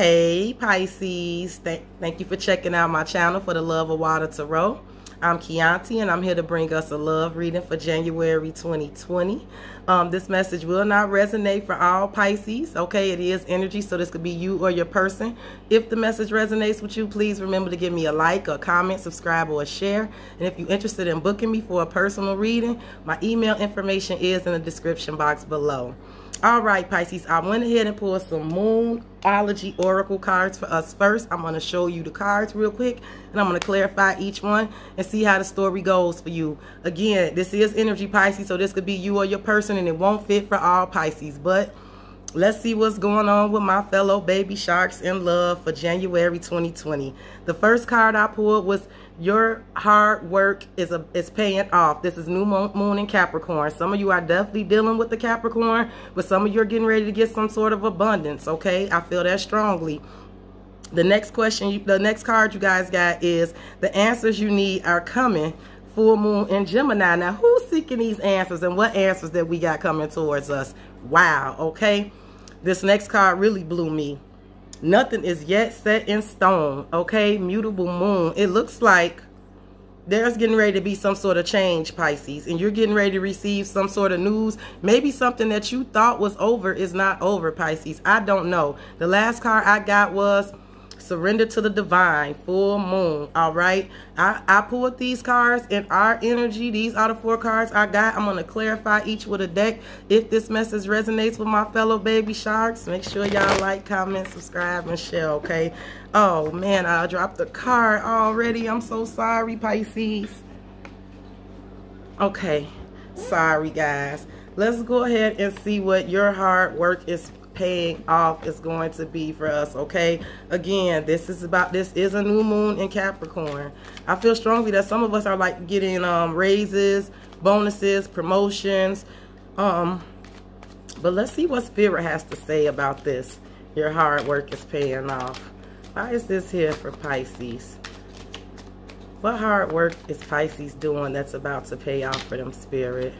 Hey Pisces, Th thank you for checking out my channel for the Love of Water Tarot. I'm Chianti and I'm here to bring us a love reading for January 2020. Um, this message will not resonate for all Pisces. Okay, it is energy, so this could be you or your person. If the message resonates with you, please remember to give me a like, a comment, subscribe, or a share. And if you're interested in booking me for a personal reading, my email information is in the description box below. All right, Pisces, I went ahead and pulled some Moonology Oracle cards for us first. I'm going to show you the cards real quick, and I'm going to clarify each one and see how the story goes for you. Again, this is energy, Pisces, so this could be you or your person, and it won't fit for all Pisces, but let's see what's going on with my fellow baby sharks in love for January 2020. The first card I pulled was your hard work is a is paying off. This is new moon in Capricorn. Some of you are definitely dealing with the Capricorn, but some of you are getting ready to get some sort of abundance, okay? I feel that strongly. The next question, the next card you guys got is the answers you need are coming. Full moon in Gemini. Now, who's seeking these answers and what answers that we got coming towards us? Wow, okay? This next card really blew me. Nothing is yet set in stone, okay? Mutable moon. It looks like there's getting ready to be some sort of change, Pisces, and you're getting ready to receive some sort of news. Maybe something that you thought was over is not over, Pisces. I don't know. The last card I got was surrender to the divine full moon all right? I i pulled these cards in our energy these are the four cards i got. I'm going to clarify each with a deck. If this message resonates with my fellow baby sharks make sure y'all like comment subscribe and share okay? Oh man i dropped the card already. I'm so sorry pisces. Okay sorry guys. Let's go ahead and see what your hard work is paying off is going to be for us, okay? Again, this is about, this is a new moon in Capricorn. I feel strongly that some of us are like getting um, raises, bonuses, promotions. Um, but let's see what Spirit has to say about this. Your hard work is paying off. Why is this here for Pisces? What hard work is Pisces doing that's about to pay off for them, Spirit?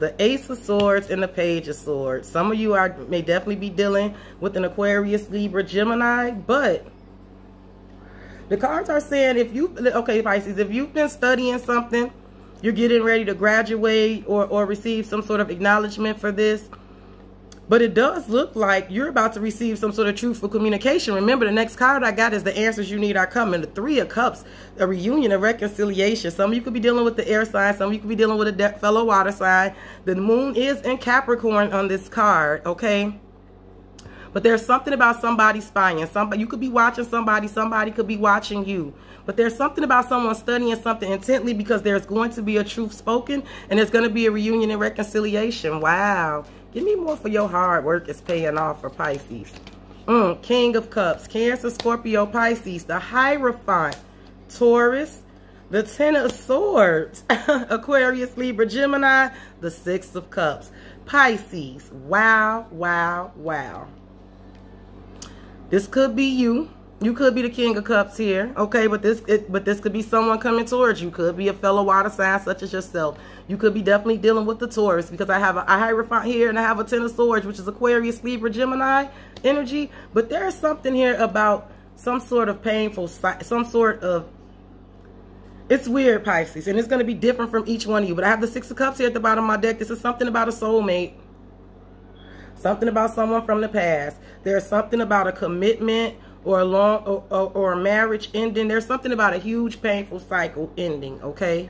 The Ace of Swords and the Page of Swords. Some of you are may definitely be dealing with an Aquarius, Libra, Gemini, but the cards are saying if you, okay, Pisces, if you've been studying something, you're getting ready to graduate or, or receive some sort of acknowledgement for this, but it does look like you're about to receive some sort of truthful communication. Remember, the next card I got is the answers you need are coming. The Three of Cups, a reunion, a reconciliation. Some of you could be dealing with the air sign. Some of you could be dealing with a fellow water sign. The moon is in Capricorn on this card, okay? But there's something about somebody spying. Somebody You could be watching somebody. Somebody could be watching you. But there's something about someone studying something intently because there's going to be a truth spoken and there's going to be a reunion and reconciliation. Wow. Give me more for your hard work is paying off for Pisces. Mm, King of Cups, Cancer, Scorpio, Pisces, the Hierophant, Taurus, the Ten of Swords, Aquarius, Libra, Gemini, the Six of Cups, Pisces. Wow, wow, wow. This could be you. You could be the King of Cups here, okay? But this, it, but this could be someone coming towards you. Could be a fellow water sign such as yourself. You could be definitely dealing with the Taurus because I have a, a Hierophant here and I have a Ten of Swords, which is Aquarius, Libra, Gemini energy. But there's something here about some sort of painful, some sort of it's weird, Pisces, and it's going to be different from each one of you. But I have the Six of Cups here at the bottom of my deck. This is something about a soulmate. Something about someone from the past. There's something about a commitment or a long or, or, or, a marriage ending. There's something about a huge painful cycle ending, okay?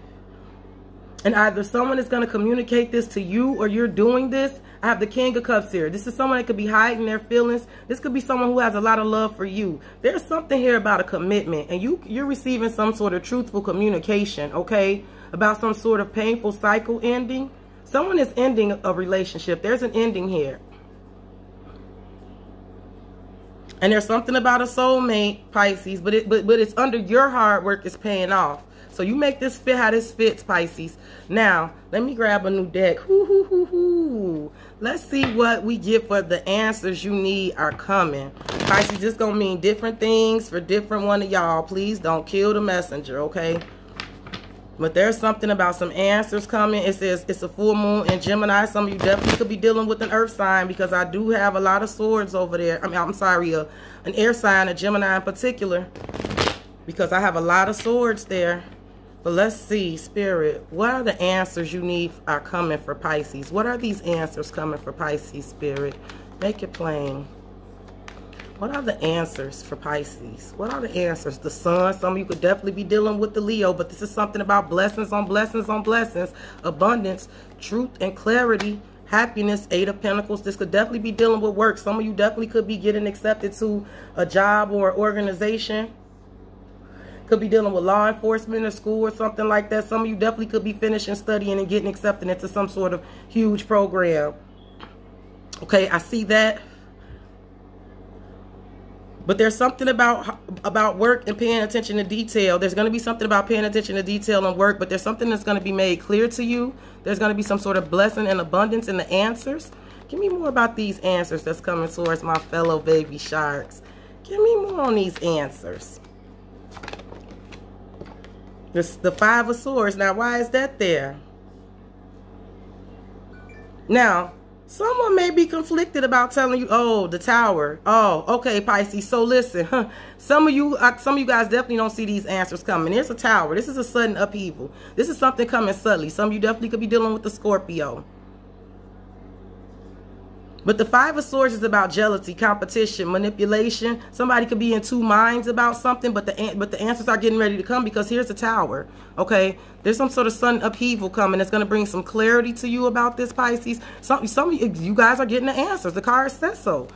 And either someone is going to communicate this to you or you're doing this. I have the King of Cups here. This is someone that could be hiding their feelings. This could be someone who has a lot of love for you. There's something here about a commitment and you, you're receiving some sort of truthful communication, okay? About some sort of painful cycle ending. Someone is ending a relationship. There's an ending here. And there's something about a soulmate, Pisces, but it but but it's under your hard work is paying off. So you make this fit how this fits, Pisces. Now, let me grab a new deck. Hoo, hoo, hoo, hoo. Let's see what we get for the answers you need are coming. Pisces, this going to mean different things for different one of y'all. Please don't kill the messenger, okay? But there's something about some answers coming. It says it's a full moon in Gemini. Some of you definitely could be dealing with an earth sign because I do have a lot of swords over there. I mean, I'm sorry, uh, an air sign, a Gemini in particular. Because I have a lot of swords there. But let's see, Spirit, what are the answers you need are coming for Pisces? What are these answers coming for Pisces, Spirit? Make it plain. What are the answers for Pisces? What are the answers? The sun, some of you could definitely be dealing with the Leo, but this is something about blessings on blessings on blessings, abundance, truth and clarity, happiness, eight of pentacles. This could definitely be dealing with work. Some of you definitely could be getting accepted to a job or organization. Could be dealing with law enforcement or school or something like that. Some of you definitely could be finishing studying and getting accepted into some sort of huge program. Okay, I see that. But there's something about about work and paying attention to detail. There's going to be something about paying attention to detail and work, but there's something that's going to be made clear to you. There's going to be some sort of blessing and abundance in the answers. Give me more about these answers that's coming towards my fellow baby sharks. Give me more on these answers. This the five of swords. Now, why is that there? Now, Someone may be conflicted about telling you, oh, the tower. Oh, okay, Pisces. So listen, some of you, uh, some of you guys definitely don't see these answers coming. There's a tower. This is a sudden upheaval. This is something coming suddenly. Some of you definitely could be dealing with the Scorpio. But the Five of Swords is about jealousy, competition, manipulation. Somebody could be in two minds about something, but the but the answers are getting ready to come because here's the Tower. Okay, there's some sort of sudden upheaval coming. That's going to bring some clarity to you about this, Pisces. Some some of you, guys are getting the answers. The card says so.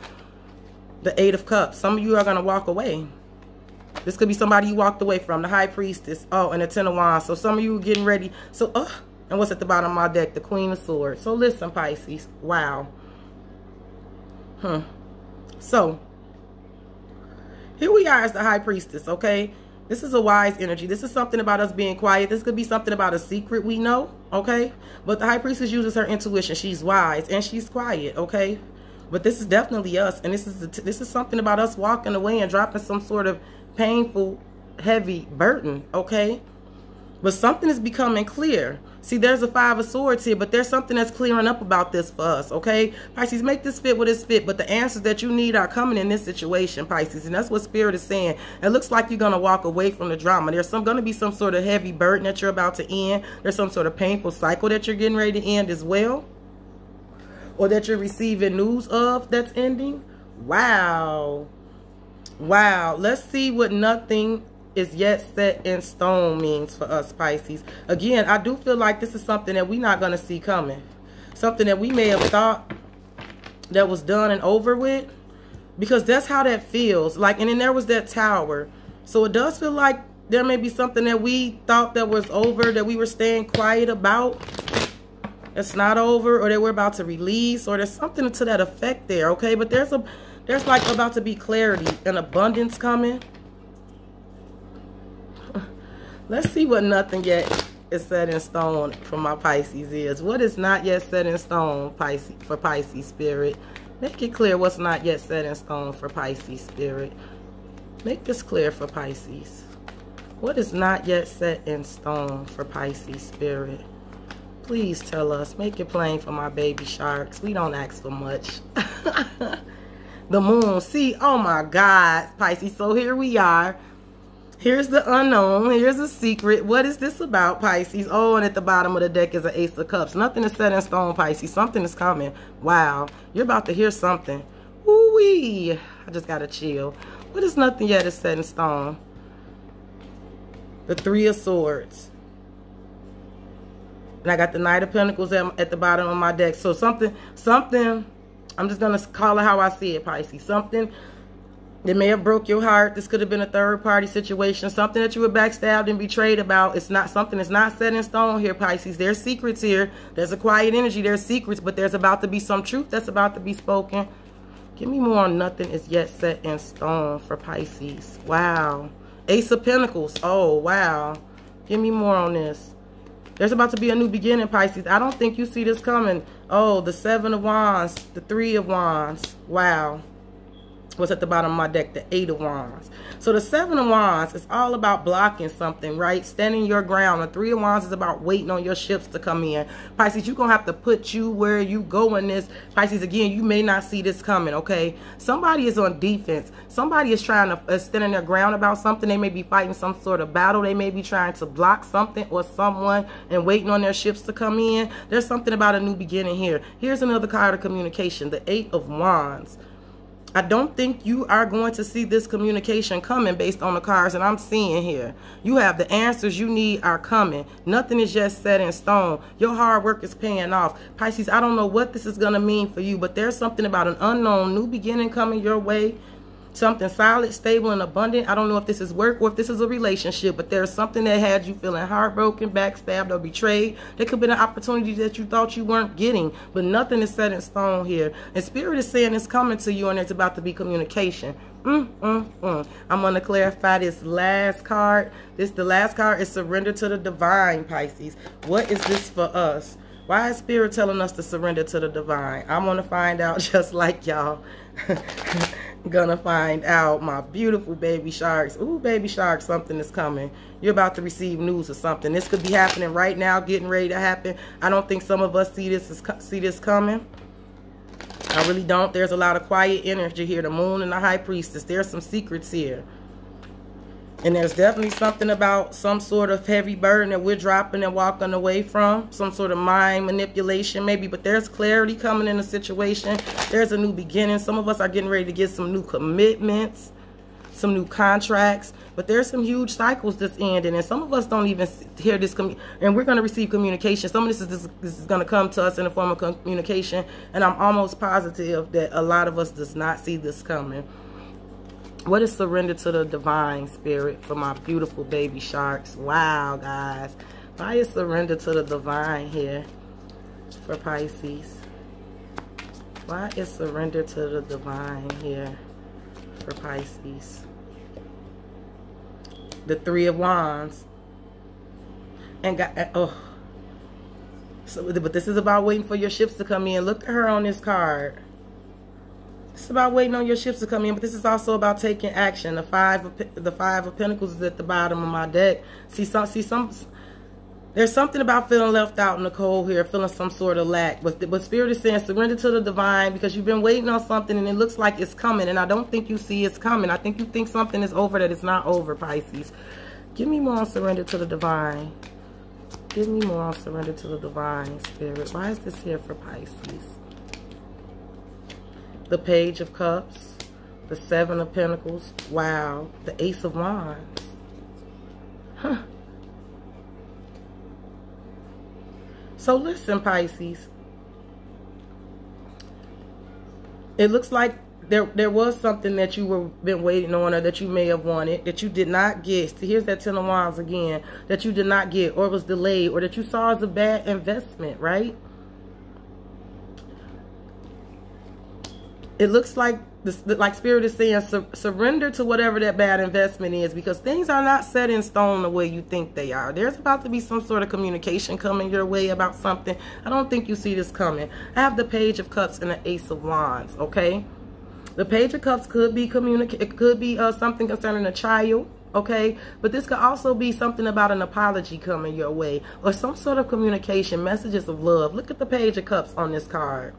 The Eight of Cups. Some of you are going to walk away. This could be somebody you walked away from. The High Priestess. Oh, and the Ten of Wands. So some of you are getting ready. So, uh, and what's at the bottom of my deck? The Queen of Swords. So listen, Pisces. Wow. Hmm. So, here we are as the high priestess, okay? This is a wise energy. This is something about us being quiet. This could be something about a secret we know, okay? But the high priestess uses her intuition. She's wise and she's quiet, okay? But this is definitely us. And this is this is something about us walking away and dropping some sort of painful, heavy burden, okay? But something is becoming clear. See, there's a five of swords here, but there's something that's clearing up about this for us, okay? Pisces, make this fit with this fit, but the answers that you need are coming in this situation, Pisces, and that's what Spirit is saying. It looks like you're going to walk away from the drama. There's some going to be some sort of heavy burden that you're about to end. There's some sort of painful cycle that you're getting ready to end as well, or that you're receiving news of that's ending. Wow. Wow. Let's see what nothing is yet set in stone means for us Pisces. Again, I do feel like this is something that we're not going to see coming. Something that we may have thought that was done and over with. Because that's how that feels. Like, and then there was that tower. So it does feel like there may be something that we thought that was over, that we were staying quiet about. It's not over, or that we're about to release, or there's something to that effect there, okay? But there's a, there's like about to be clarity and abundance coming. Let's see what nothing yet is set in stone for my Pisces is. What is not yet set in stone Pisces for Pisces spirit? Make it clear what's not yet set in stone for Pisces spirit. Make this clear for Pisces. What is not yet set in stone for Pisces spirit? Please tell us. Make it plain for my baby sharks. We don't ask for much. the moon. See, oh my God, Pisces. So here we are. Here's the unknown. Here's a secret. What is this about, Pisces? Oh, and at the bottom of the deck is an Ace of Cups. Nothing is set in stone, Pisces. Something is coming. Wow. You're about to hear something. Ooh-wee. I just got to chill. What is nothing yet is set in stone? The Three of Swords. And I got the Knight of Pentacles at, at the bottom of my deck. So something, something, I'm just going to call it how I see it, Pisces. Something it may have broke your heart. This could have been a third party situation. Something that you were backstabbed and betrayed about. It's not something that's not set in stone here, Pisces. There's secrets here. There's a quiet energy. There's secrets, but there's about to be some truth that's about to be spoken. Give me more on nothing is yet set in stone for Pisces. Wow. Ace of Pentacles. Oh, wow. Give me more on this. There's about to be a new beginning, Pisces. I don't think you see this coming. Oh, the Seven of Wands. The Three of Wands. Wow. What's at the bottom of my deck, the Eight of Wands. So the Seven of Wands is all about blocking something, right? Standing your ground. The Three of Wands is about waiting on your ships to come in. Pisces, you're going to have to put you where you go in this. Pisces, again, you may not see this coming, okay? Somebody is on defense. Somebody is trying to uh, stand in their ground about something. They may be fighting some sort of battle. They may be trying to block something or someone and waiting on their ships to come in. There's something about a new beginning here. Here's another card of communication, the Eight of Wands. I don't think you are going to see this communication coming based on the cards that I'm seeing here. You have the answers you need are coming. Nothing is just set in stone. Your hard work is paying off. Pisces, I don't know what this is going to mean for you, but there's something about an unknown new beginning coming your way something solid, stable, and abundant. I don't know if this is work or if this is a relationship, but there's something that had you feeling heartbroken, backstabbed, or betrayed. There could be an opportunity that you thought you weren't getting, but nothing is set in stone here. And Spirit is saying it's coming to you and it's about to be communication. Mm, mm, mm. I'm going to clarify this last card. This The last card is surrender to the divine, Pisces. What is this for us? Why is Spirit telling us to surrender to the divine? I'm going to find out just like y'all. gonna find out my beautiful baby sharks. Ooh, baby sharks, something is coming. You're about to receive news or something. This could be happening right now, getting ready to happen. I don't think some of us see this see this coming. I really don't. There's a lot of quiet energy here. The moon and the high priestess. There's some secrets here. And there's definitely something about some sort of heavy burden that we're dropping and walking away from. Some sort of mind manipulation maybe. But there's clarity coming in the situation. There's a new beginning. Some of us are getting ready to get some new commitments. Some new contracts. But there's some huge cycles that's ending. And some of us don't even hear this. and we're going to receive communication. Some of this is, this, this is going to come to us in the form of communication. And I'm almost positive that a lot of us does not see this coming. What is surrender to the divine spirit for my beautiful baby sharks? Wow, guys. Why is surrender to the divine here for Pisces? Why is surrender to the divine here for Pisces? The Three of Wands. And got, uh, oh. So, but this is about waiting for your ships to come in. Look at her on this card. It's about waiting on your ships to come in, but this is also about taking action. The five, of, the five of Pentacles is at the bottom of my deck. See some, see some. There's something about feeling left out in the cold here, feeling some sort of lack. But, but Spirit is saying surrender to the divine because you've been waiting on something and it looks like it's coming. And I don't think you see it's coming. I think you think something is over that it's not over, Pisces. Give me more on surrender to the divine. Give me more on surrender to the divine, Spirit. Why is this here for Pisces? The Page of Cups, the Seven of Pentacles, wow, the Ace of Wands. Huh. So listen, Pisces. It looks like there there was something that you were been waiting on or that you may have wanted that you did not get. So here's that Ten of Wands again. That you did not get or was delayed or that you saw as a bad investment, right? It looks like this, like spirit is saying su surrender to whatever that bad investment is because things are not set in stone the way you think they are. There's about to be some sort of communication coming your way about something. I don't think you see this coming. I have the page of cups and the ace of wands okay? The page of cups could be communicate it could be uh, something concerning a child okay? But this could also be something about an apology coming your way or some sort of communication messages of love. Look at the page of cups on this card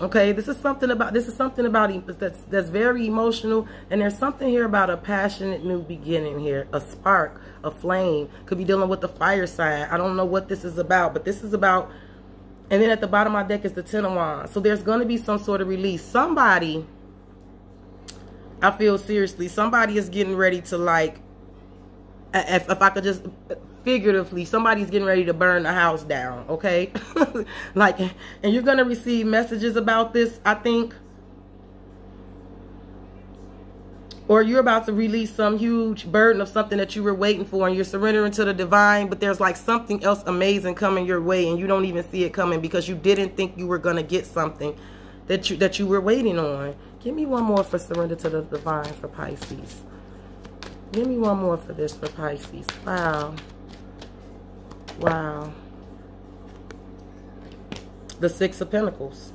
okay this is something about this is something about that's that's very emotional and there's something here about a passionate new beginning here a spark a flame. Could be dealing with the fire sign i don't know what this is about but this is about and then at the bottom of my deck is the ten of wands. So there's going to be some sort of release. Somebody i feel seriously somebody is getting ready to like if, if i could just figuratively somebody's getting ready to burn the house down okay? Like and you're gonna receive messages about this i think. Or you're about to release some huge burden of something that you were waiting for and you're surrendering to the divine but there's like something else amazing coming your way and you don't even see it coming because you didn't think you were going to get something that you that you were waiting on. Give me one more for surrender to the divine for pisces. Give me one more for this for pisces. Wow Wow. The Six of Pentacles.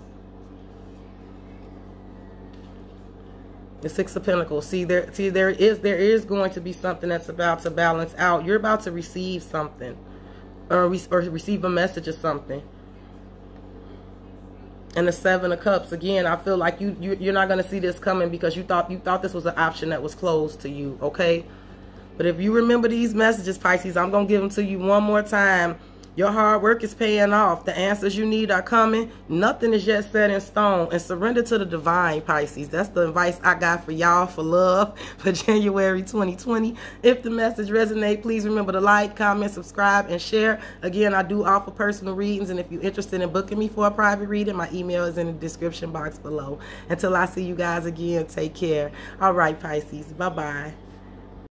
The Six of Pentacles. See there see there is there is going to be something that's about to balance out. You're about to receive something. Or, re or receive a message or something. And the Seven of Cups. Again, I feel like you, you you're not gonna see this coming because you thought you thought this was an option that was closed to you, okay? But if you remember these messages, Pisces, I'm going to give them to you one more time your hard work is paying off. The answers you need are coming. Nothing is yet set in stone. And surrender to the divine, Pisces. That's the advice I got for y'all for love for January 2020. If the message resonates, please remember to like, comment, subscribe, and share. Again, I do offer personal readings. And if you're interested in booking me for a private reading, my email is in the description box below. Until I see you guys again, take care. All right, Pisces. Bye-bye.